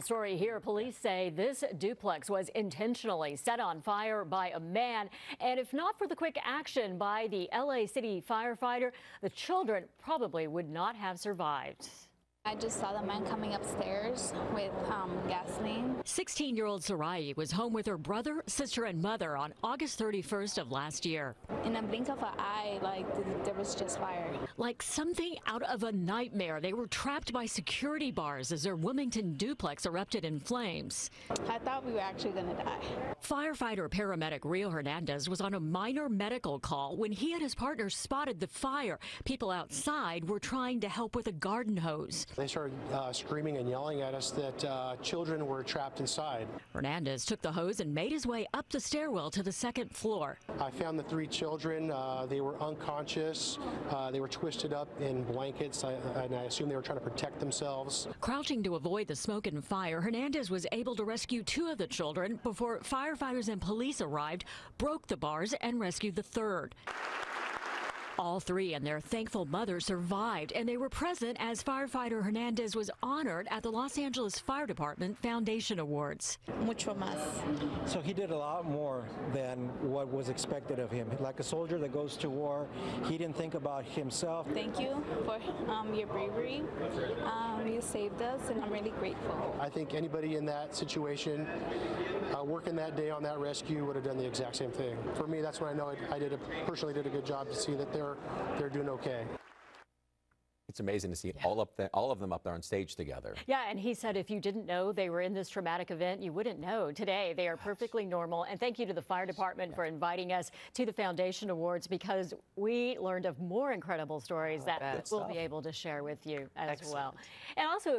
Story here. Police say this duplex was intentionally set on fire by a man. And if not for the quick action by the LA City firefighter, the children probably would not have survived. I just saw the man coming upstairs with um, gasoline. 16 year old Sarai was home with her brother, sister, and mother on August 31st of last year. In a blink of an eye, like there was just fire. Like something out of a nightmare, they were trapped by security bars as their Wilmington duplex erupted in flames. I thought we were actually going to die. Firefighter paramedic Rio Hernandez was on a minor medical call when he and his partner spotted the fire. People outside were trying to help with a garden hose. They started uh, screaming and yelling at us that uh, children were trapped inside. Hernandez took the hose and made his way up the stairwell to the second floor. I found the three children. Uh, they were unconscious. Uh, they were twisted up in blankets, I, and I assume they were trying to protect themselves. Crouching to avoid the smoke and fire, Hernandez was able to rescue two of the children before firefighters and police arrived, broke the bars, and rescued the third. All three and their thankful mother survived, and they were present as firefighter Hernandez was honored at the Los Angeles Fire Department Foundation Awards. Mucho más. So he did a lot more than what was expected of him. Like a soldier that goes to war, he didn't think about himself. Thank you for um, your bravery. Um, you saved us, and I'm really grateful. I think anybody in that situation uh, working that day on that rescue would have done the exact same thing. For me, that's when I know I, I did a, personally did a good job to see that they're they're doing okay. It's amazing to see all up the, all of them up there on stage together. Yeah, and he said if you didn't know they were in this traumatic event, you wouldn't know. Today, they are perfectly normal. And thank you to the fire department for inviting us to the Foundation Awards because we learned of more incredible stories that we'll be able to share with you as Excellent. well. And also,